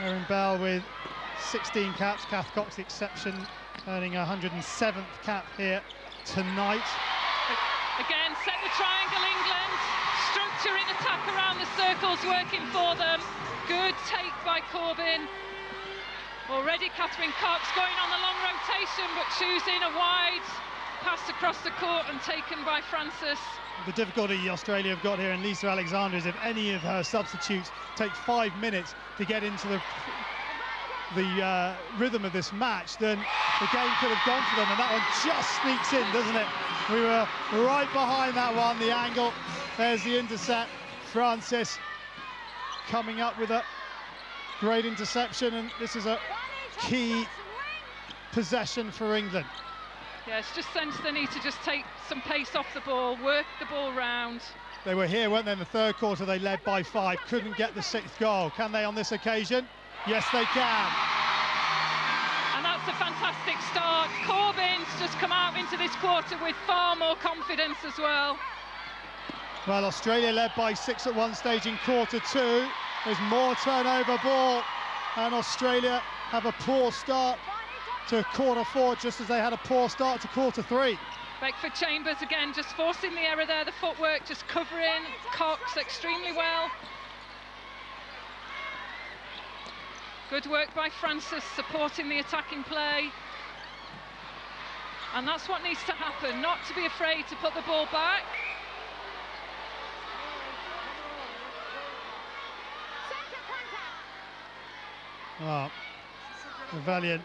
Erin Bell with 16 caps, Kath Cox the exception, earning her 107th cap here tonight. Again, set the triangle, England. Structure in attack around the circles working for them. Good take by Corbin. Already Catherine Cox going on the long rotation, but choosing a wide pass across the court and taken by Francis. The difficulty Australia have got here and Lisa Alexander is if any of her substitutes take five minutes to get into the the uh, rhythm of this match, then the game could have gone for them, and that one just sneaks in, doesn't it? We were right behind that one, the angle. There's the intercept. Francis coming up with a great interception, and this is a key possession for England. Yeah, it's just sense they need to just take some pace off the ball, work the ball round. They were here, weren't they? In the third quarter, they led by five, couldn't get the sixth goal. Can they on this occasion? Yes, they can. And that's a fantastic start. Corbin's just come out into this quarter with far more confidence as well. Well, Australia led by six at one stage in quarter two. There's more turnover ball, and Australia have a poor start to quarter four, just as they had a poor start to quarter three. Beckford Chambers again, just forcing the error there, the footwork, just covering Cox extremely well. Good work by Francis, supporting the attacking play. And that's what needs to happen, not to be afraid to put the ball back. Oh, Valiant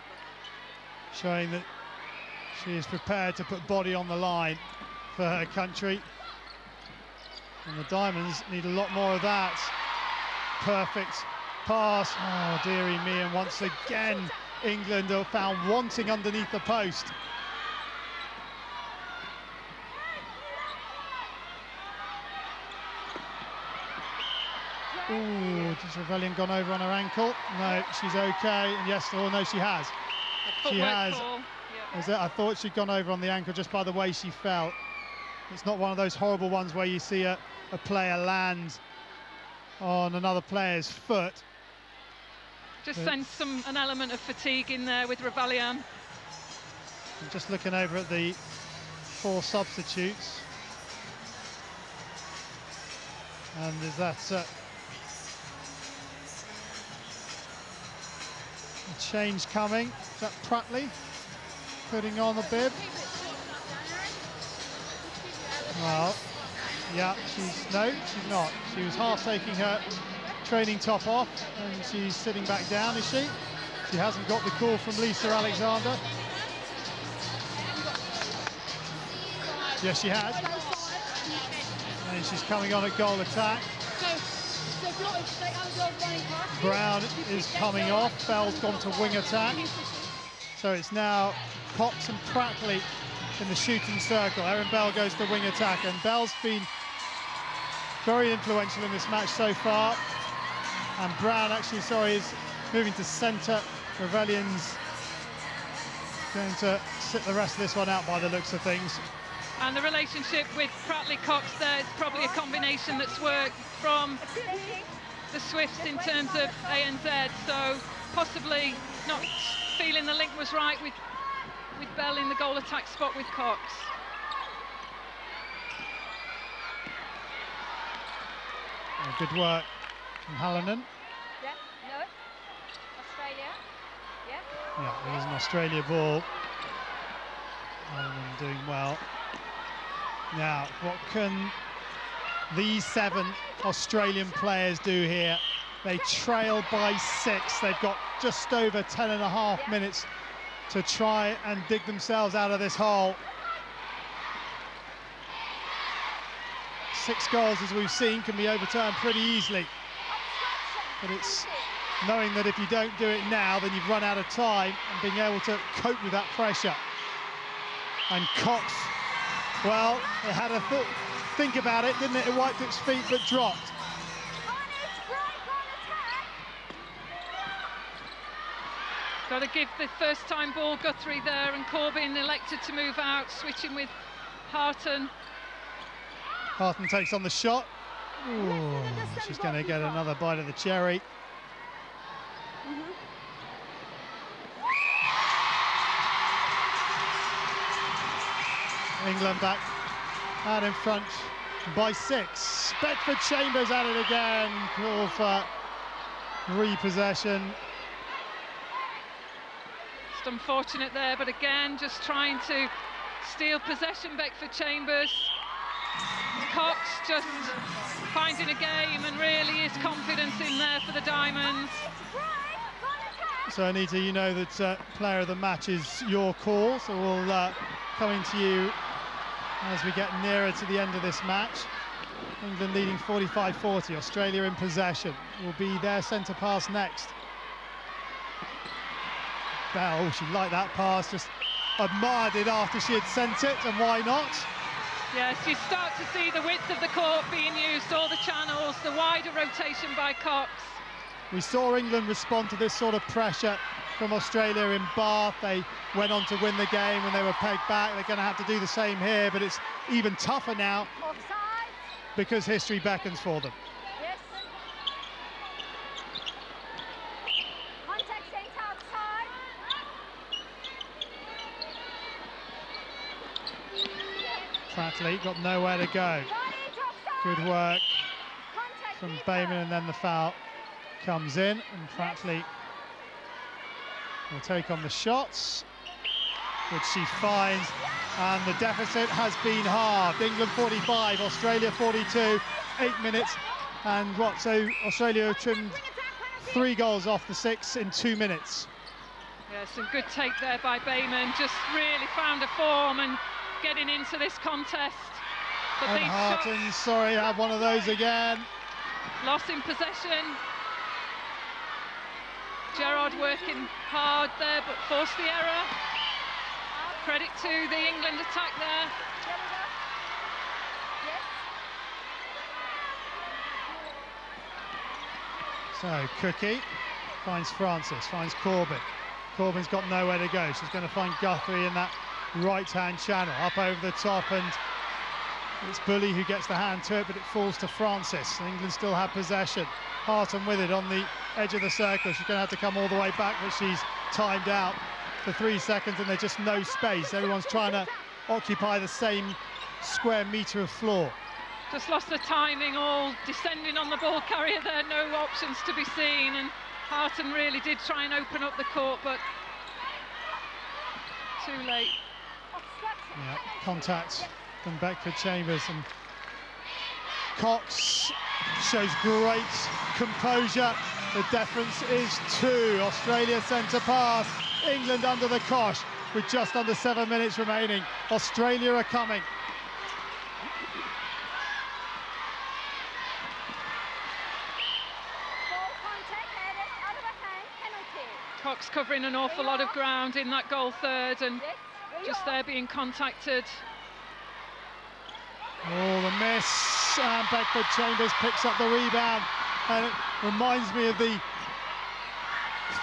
showing that she is prepared to put body on the line for her country. And the Diamonds need a lot more of that. Perfect pass. Oh, dearie me. And once again, England are found wanting underneath the post. Ooh, has Ravaillion gone over on her ankle? No, she's okay. And yes, oh no, she has. She has. I thought she'd gone over on the ankle just by the way she felt. It's not one of those horrible ones where you see a, a player land on another player's foot. Just sense some an element of fatigue in there with Ravaillion. Just looking over at the four substitutes. And is that uh, a change coming? Is that Pratley putting on the bib? Well, yeah, she's no, she's not. She was half taking her training top off and she's sitting back down, is she? She hasn't got the call from Lisa Alexander. Yes, she has. And she's coming on a goal attack. Browne is coming off. Bell's gone to wing attack. So it's now Cox and Pratley in the shooting circle. Erin Bell goes to wing attack, and Bell's been very influential in this match so far. And Browne, actually, sorry, is moving to centre. Ravaillion's going to sit the rest of this one out by the looks of things. And the relationship with Pratley Cox there is probably a combination that's worked from the Swifts in terms of ANZ. So possibly not feeling the link was right with with Bell in the goal attack spot with Cox. Oh, good work from Hallinan. Yeah, no. Australia. Yeah. Yeah, there's an Australia ball. Hallinan doing well. Now, what can these seven Australian players do here? They trail by six. They've got just over 10 and a half minutes to try and dig themselves out of this hole. Six goals, as we've seen, can be overturned pretty easily. But it's knowing that if you don't do it now, then you've run out of time and being able to cope with that pressure. And Cox, well, it had a th think about it, didn't it? It wiped its feet but dropped. Got to give the first time ball Guthrie there and Corbin elected to move out, switching with Harten. Harten takes on the shot. Ooh, she's going to get another bite of the cherry. Mm-hmm. England back out in front by six. Beckford Chambers at it again. Call for repossession. Just unfortunate there, but again, just trying to Steal possession, Beckford Chambers. Cox just finding a game and really is confidence in there for the Diamonds. So Anita, you know that uh, player of the match is your call, so we'll uh, coming to you as we get nearer to the end of this match. England leading 45-40, Australia in possession. Will be their centre pass next. Bell, oh, she liked that pass, just admired it after she had sent it, and why not? Yes, you start to see the width of the court being used, all the channels, the wider rotation by Cox. We saw England respond to this sort of pressure from Australia in Bath. They went on to win the game when they were pegged back. They're going to have to do the same here, but it's even tougher now because history beckons for them. Yes. Contact centre outside. Pratley got nowhere to go. Good work from. Bayman, and then the foul comes in, and Pratley will take on the shots, which she finds, and the deficit has been halved. England 45, Australia 42, eight minutes, and what? So Australia trimmed three goals off the six in two minutes. Yes, and good take there by Bayman. Just really found a form and getting into this contest. But And Harten, shots, sorry, had one of those again. loss in possession. Gerard working hard there, but forced the error. Credit to the England attack there. There we go. Yes. So Cookey finds Francis, finds Corbin. Corbin's got nowhere to go. She's going to find Guthrie in that right-hand channel, up over the top, and it's Bulley who gets the hand to it, but it falls to Francis. England still have possession. Harten with it on the edge of the circle. She's going to have to come all the way back, but she's timed out for three seconds, and there's just no space. Everyone's trying to occupy the same square metre of floor. Just lost the timing, all descending on the ball carrier there, no options to be seen. And Harten really did try and open up the court, but too late. Obstruction. Yeah, contact Yes. from Beckford Chambers and Cox shows great composure. The difference is two. Australia centre pass. England under the cosh with just under seven minutes remaining. Australia are coming. Ball contact added out of a hand. Penalty. Cox covering an awful lot of ground in that goal third and Yes. There you just there being contacted. Oh, the miss. And Beckford Chambers picks up the rebound. And it reminds me of the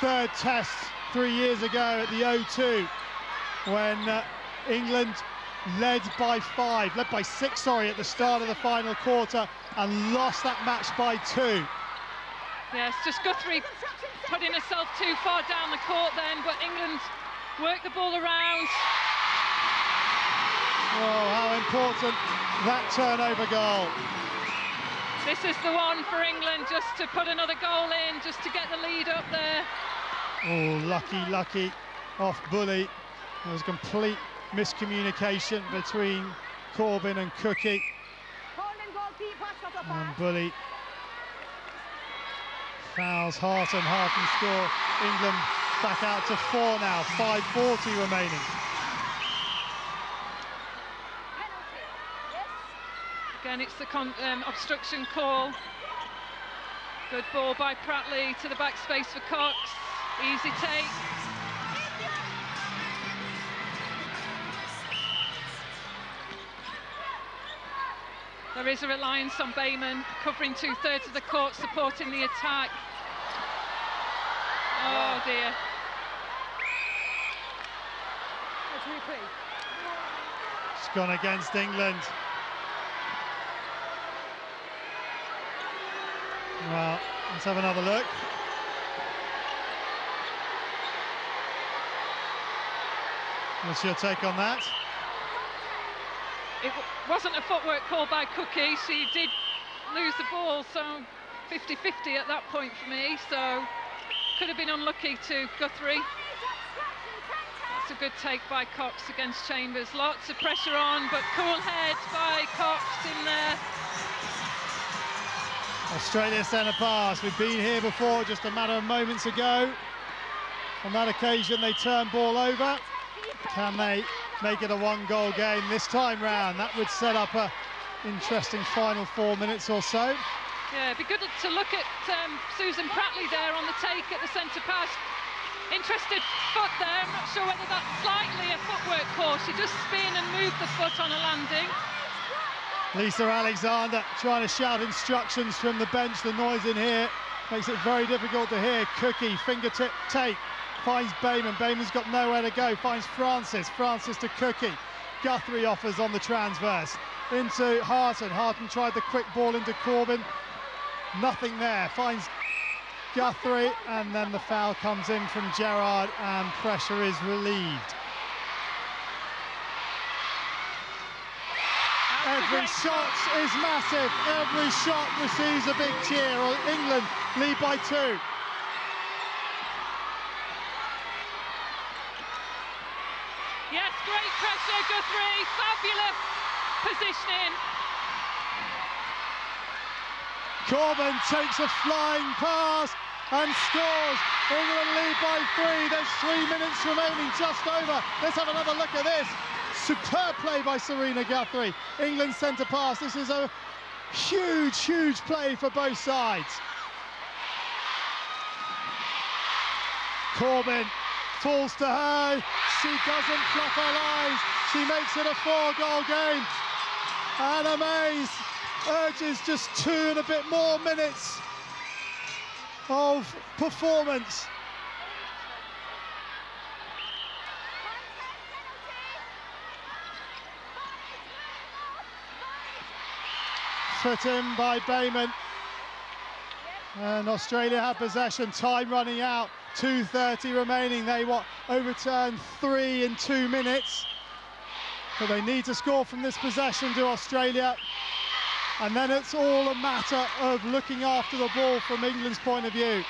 third test three years ago at the O2 when uh, England led by five, led by six, sorry, at the start of the final quarter and lost that match by two. Yes, just Guthrie putting herself too far down the court then, but England worked the ball around. Oh, how important that turnover goal. This is the one for England just to put another goal in, just to get the lead up there. Oh, lucky, lucky off Bulley. There was complete miscommunication between Corbin and Cookey. Holding goalkeeper. Stop the And pass. Bulley fouls Harten, Harten score. England back out to four now, 5.40 remaining. Again, it's the um, obstruction call. Good ball by Pratley to the back space for Cox. Easy take. There is a reliance on Bayman covering two thirds of the court, supporting the attack. Oh dear. Let's replay. It's gone against England. Well, let's have another look. What's your take on that? It wasn't a footwork call by Cookey. She did lose the ball, so 50-50 at that point for me. So could have been unlucky to Guthrie. That's a good take by Cox against Chambers. Lots of pressure on, but cool head by Cox in there. Australia centre pass. We've been here before just a matter of moments ago. On that occasion, they turn ball over. Can they make it a one-goal game this time round? That would set up a interesting final four minutes or so. Yeah, it'd be good to look at um, Susan Pratley there on the take at the centre pass. Interested foot there. I'm not sure whether that's slightly a footwork call. She does spin and move the foot on a landing. Lisa Alexander trying to shout instructions from the bench. The noise in here makes it very difficult to hear. Cookey, fingertip take, finds Bayman. Bayman's got nowhere to go, finds Francis. Francis to Cookey. Guthrie offers on the transverse. Into Harten. Harten tried the quick ball into Corbin. Nothing there. Finds Guthrie, and then the foul comes in from Gerard, and pressure is relieved. Every shot is massive. Every shot receives a big cheer. England lead by two. Yes, great pressure, Guthrie. Fabulous positioning. Corbin takes a flying pass and scores. England lead by three. There's three minutes remaining, just over. Let's have another look at this. Superb play by Serena Guthrie. England centre pass. This is a huge, huge play for both sides. Corbin falls to her. She doesn't fluff her lines. She makes it a four-goal game. Anna Mayes urges just two and a bit more minutes of performance. Put in by Bayman. And Australia have possession, time running out, 2.30 remaining. They what overturn three in two minutes. But they need to score from this possession to Australia. And then it's all a matter of looking after the ball from England's point of view.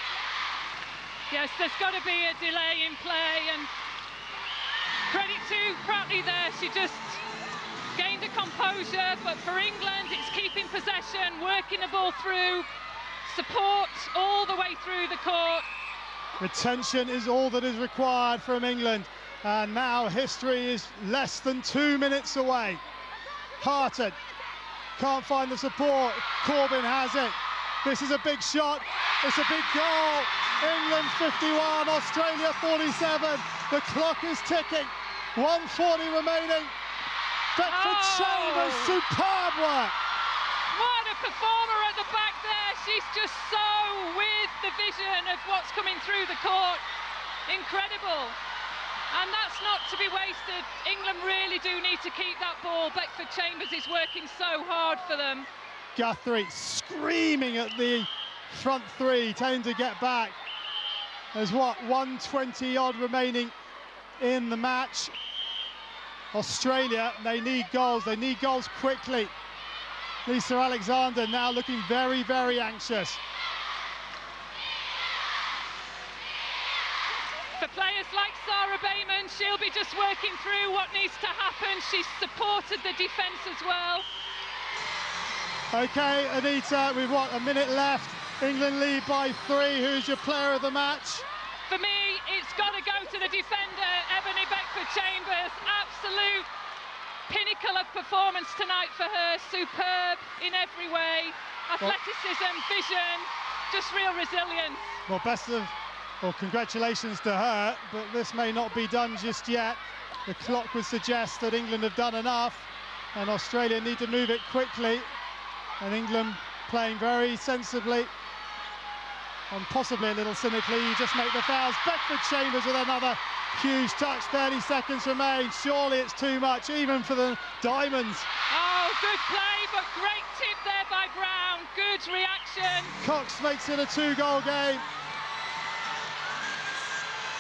Yes, there's got to be a delay in play and credit to Pratley there. She just gained a composure, but for England, it's keeping possession, working the ball through, support all the way through the court. Retention is all that is required from England. And now history is less than two minutes away. Harten can't find the support. Corbin has it. This is a big shot. It's a big goal. England 51, Australia 47. The clock is ticking. 140 remaining. Beckford oh. Chambers, superb work. What a performer at the back there. She's just so with the vision of what's coming through the court. Incredible. And that's not to be wasted. England really do need to keep that ball. Beckford Chambers is working so hard for them. Guthrie screaming at the front three, telling to get back. There's what, 120 odd remaining in the match. Australia, they need goals. They need goals quickly. Lisa Alexander now looking very, very anxious. For players like Sara Bayman, she'll be just working through what needs to happen. She's supported the defence as well. Okay, Anita, we've what, a minute left. England lead by three. Who's your player of the match? For me, it's got to go to the defender, Eboni Beckford Chambers. Absolute pinnacle of performance tonight for her. Superb in every way. Athleticism, vision, just real resilience. Well, best of well, congratulations to her, but this may not be done just yet. The clock would suggest that England have done enough, and Australia need to move it quickly. And England playing very sensibly and possibly a little cynically. You just make the fouls. Beckford Chambers with another huge touch. 30 seconds remain. Surely it's too much, even for the Diamonds. Oh, good play, but great tip there by Browne. Good reaction. Cox makes it a two-goal game.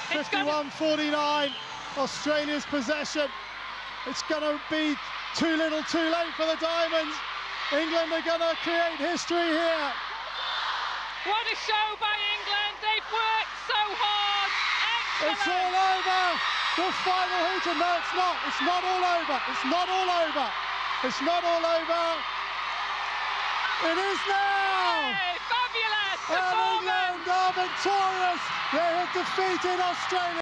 51-49, Australia's possession. It's going to be too little too late for the Diamonds. England are going to create history here. What a show by England. They've worked so hard. Excellent. It's all over. the final hooter. No, it's not. It's not all over. It's not all over. It's not all over. It is now. Hey, fabulous And! England are victorious. They have defeated Australia.